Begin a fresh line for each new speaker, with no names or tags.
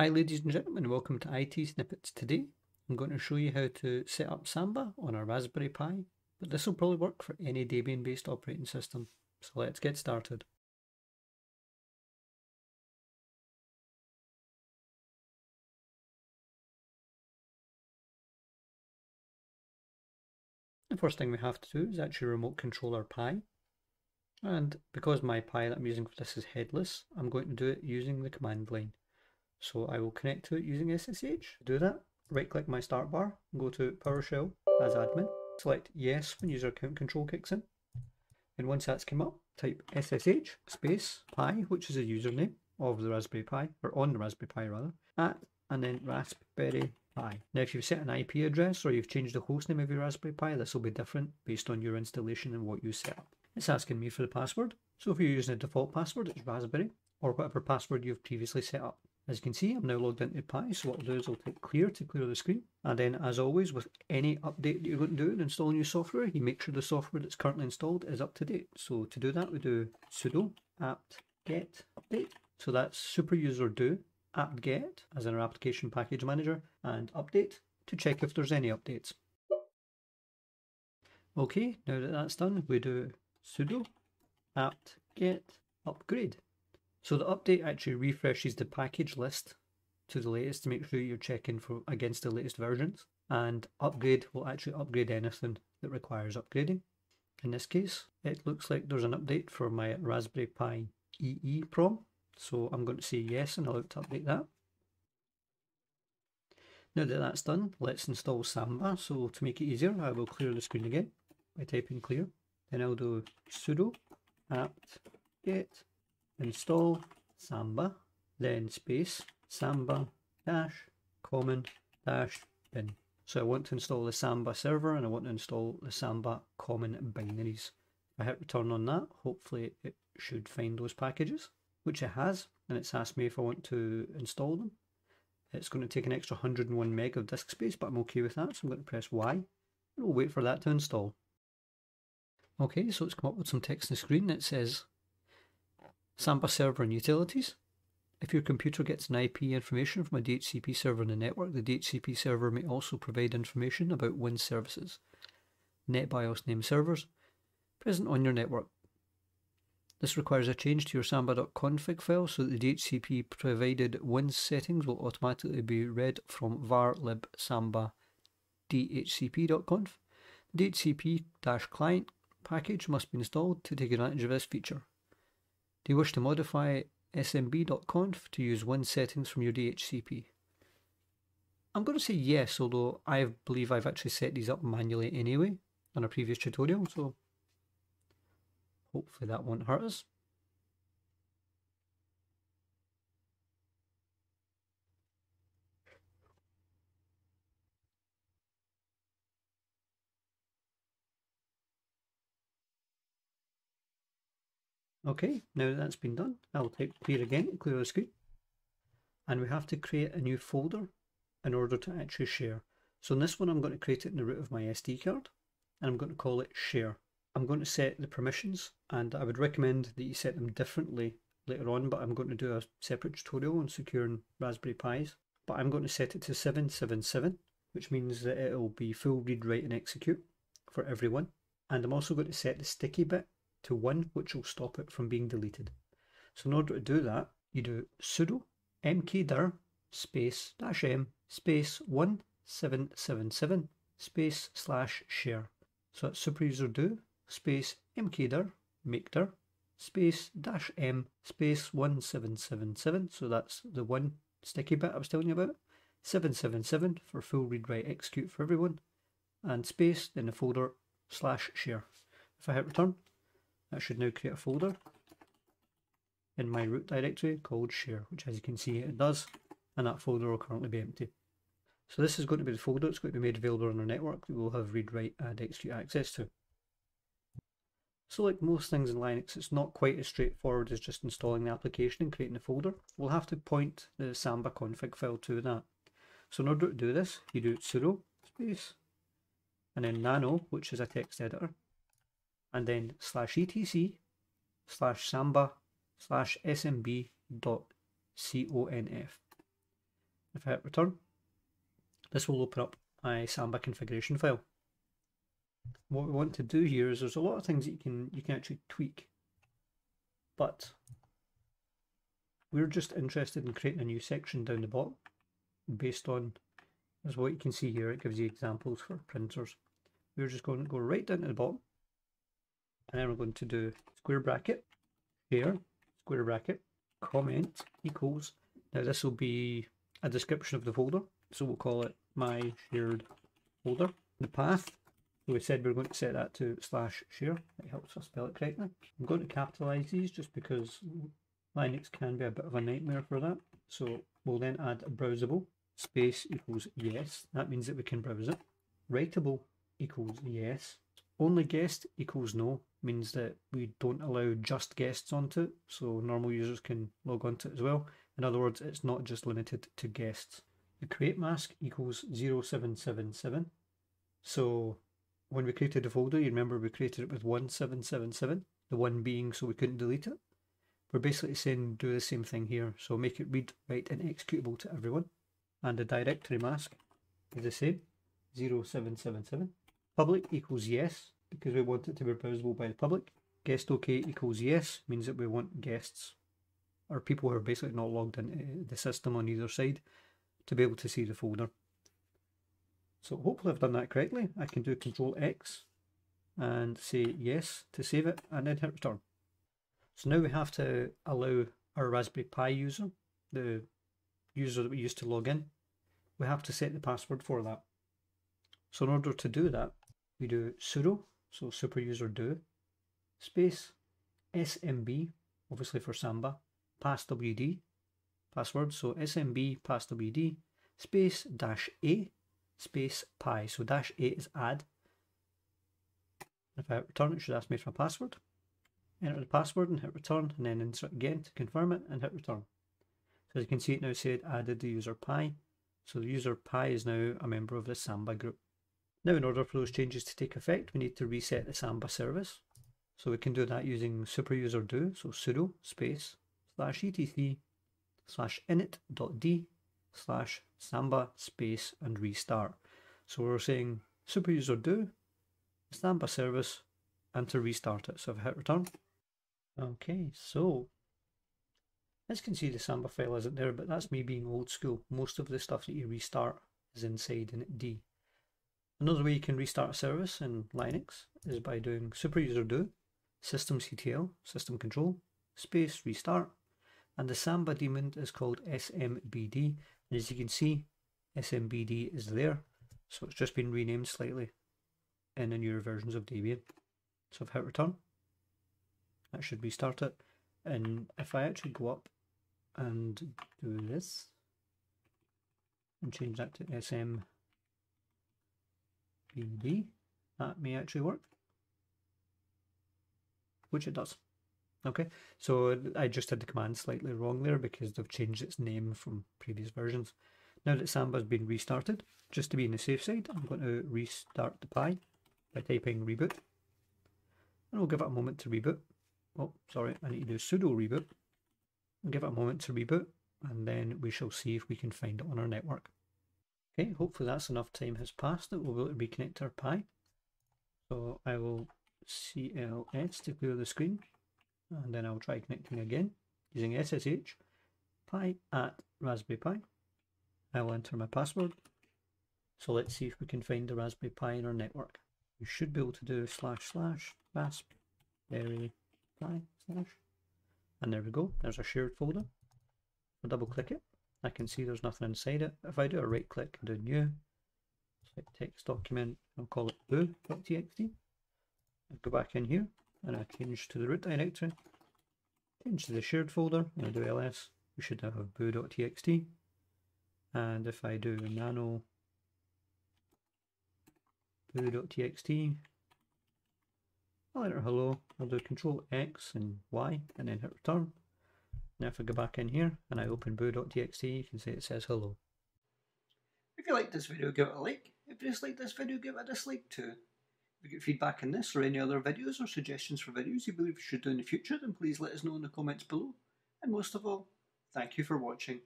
Hi ladies and gentlemen, welcome to IT Snippets. Today I'm going to show you how to set up Samba on a Raspberry Pi, but this will probably work for any Debian based operating system. So let's get started. The first thing we have to do is actually remote control our Pi. And because my Pi that I'm using for this is headless, I'm going to do it using the command line. So I will connect to it using SSH. Do that, right click my start bar, go to PowerShell as admin, select yes when user account control kicks in. And once that's come up, type SSH space Pi, which is a username of the Raspberry Pi, or on the Raspberry Pi rather, at and then Raspberry Pi. Now if you've set an IP address or you've changed the hostname of your Raspberry Pi, this will be different based on your installation and what you set up. It's asking me for the password, so if you're using a default password, it's Raspberry, or whatever password you've previously set up. As you can see, I'm now logged into Pi, so what I'll do is I'll click clear to clear the screen. And then as always, with any update that you're going to do and install new software, you make sure the software that's currently installed is up to date. So to do that, we do sudo apt get update. So that's super user do apt-get as in our application package manager and update to check if there's any updates. Okay, now that that's done, we do sudo apt-get upgrade. So the update actually refreshes the package list to the latest to make sure you're checking for against the latest versions. And upgrade will actually upgrade anything that requires upgrading. In this case, it looks like there's an update for my Raspberry Pi EEPROM so I'm going to say yes and allow it to update that. Now that that's done, let's install Samba. So to make it easier, I will clear the screen again by typing clear. Then I'll do sudo apt get install Samba, then space Samba dash common dash bin. So I want to install the Samba server and I want to install the Samba common binaries. I hit return on that, hopefully it should find those packages which it has, and it's asked me if I want to install them. It's going to take an extra 101 meg of disk space, but I'm okay with that, so I'm going to press Y, and we'll wait for that to install. Okay, so it's come up with some text on the screen. that says, Samba server and utilities. If your computer gets an IP information from a DHCP server in the network, the DHCP server may also provide information about WINS services, NetBIOS name servers, present on your network. This requires a change to your samba.config file so that the DHCP provided WINS settings will automatically be read from var lib samba dhcp.conf. The DHCP-client package must be installed to take advantage of this feature. Do you wish to modify smb.conf to use WINS settings from your DHCP? I'm going to say yes, although I believe I've actually set these up manually anyway in a previous tutorial, so Hopefully that won't hurt us. Okay, now that's been done, I'll type clear again to clear the screen. And we have to create a new folder in order to actually share. So in this one I'm going to create it in the root of my SD card and I'm going to call it share. I'm going to set the permissions and I would recommend that you set them differently later on but I'm going to do a separate tutorial on securing Raspberry Pis but I'm going to set it to 777 which means that it will be full read write and execute for everyone and I'm also going to set the sticky bit to 1 which will stop it from being deleted. So in order to do that you do sudo mkdir space dash m space 1777 space slash share. So that's super user do space mkdir makedir space dash m space 1777 so that's the one sticky bit I was telling you about 777 for full read write execute for everyone and space then the folder slash share if I hit return that should now create a folder in my root directory called share which as you can see it does and that folder will currently be empty so this is going to be the folder it's going to be made available on our network that we'll have read write and execute access to so like most things in Linux, it's not quite as straightforward as just installing the application and creating a folder. We'll have to point the Samba config file to that. So in order to do this, you do sudo space and then nano, which is a text editor, and then slash etc slash samba slash smb dot conf. If I hit return, this will open up my Samba configuration file. What we want to do here is there's a lot of things that you can you can actually tweak, but we're just interested in creating a new section down the bottom based on as what you can see here it gives you examples for printers we're just going to go right down to the bottom and then we're going to do square bracket here. Square bracket comment equals. Now this will be a description of the folder. So we'll call it my shared folder the path. So we said we are going to set that to slash share. It helps us spell it correctly. I'm going to capitalize these just because linux can be a bit of a nightmare for that. So we'll then add a browsable space equals yes. That means that we can browse it. Writable equals yes. Only guest equals no means that we don't allow just guests onto it, so normal users can log onto it as well. In other words, it's not just limited to guests. The create mask equals 0777. So when we created the folder, you remember we created it with 1777, the one being so we couldn't delete it. We're basically saying do the same thing here, so make it read, write and executable to everyone. And the directory mask is the same, 0777. Public equals yes, because we want it to be browsable by the public. Guest OK equals yes, means that we want guests, or people who are basically not logged into the system on either side, to be able to see the folder. So hopefully I've done that correctly. I can do Control X and say yes to save it and then hit return. So now we have to allow our Raspberry Pi user, the user that we used to log in, we have to set the password for that. So in order to do that, we do sudo, so superuser do, space smb, obviously for Samba, passwd, password, so smb passwd, space dash a, space pi, so dash a is add. If I hit return, it should ask me for a password. Enter the password and hit return, and then insert again to confirm it and hit return. So as you can see, it now said added the user pi. So the user pi is now a member of the Samba group. Now in order for those changes to take effect, we need to reset the Samba service. So we can do that using superuser do, so sudo space slash etc slash init.d slash samba space and restart. So we're saying superuser do samba service and to restart it. So I hit return. Okay, so as you can see the samba file isn't there, but that's me being old school. Most of the stuff that you restart is inside init.d. Another way you can restart a service in Linux is by doing superuser do systemctl, system control, space restart, and the Samba daemon is called smbd. And as you can see, smbd is there, so it's just been renamed slightly in the newer versions of Debian. So if I hit return, that should restart it. And if I actually go up and do this and change that to sm BD. That may actually work. Which it does. Okay, so I just had the command slightly wrong there because they've changed its name from previous versions. Now that Samba has been restarted, just to be in the safe side, I'm going to restart the Pi by typing reboot. And we'll give it a moment to reboot. Oh, sorry, I need to do sudo reboot. I'll give it a moment to reboot, and then we shall see if we can find it on our network. Okay, hopefully that's enough time has passed that we'll be able to reconnect our Pi. So I will CLS to clear the screen and then I'll try connecting again using SSH Pi at Raspberry Pi. I will enter my password. So let's see if we can find the Raspberry Pi in our network. You should be able to do slash slash Raspberry Pi slash and there we go, there's a shared folder. I'll double click it I can see there's nothing inside it. If I do a right click and do new, select text document, I'll call it boo.txt. I go back in here and I change to the root directory, change to the shared folder, and I do ls, we should now have boo.txt. And if I do nano boo.txt, I'll enter hello, I'll do control X and Y and then hit return. Now if I go back in here and I open boo.txt, you can see it says hello. If you liked this video, give it a like. If you disliked this video, give it a dislike too. If you get feedback on this or any other videos or suggestions for videos you believe we should do in the future, then please let us know in the comments below. And most of all, thank you for watching.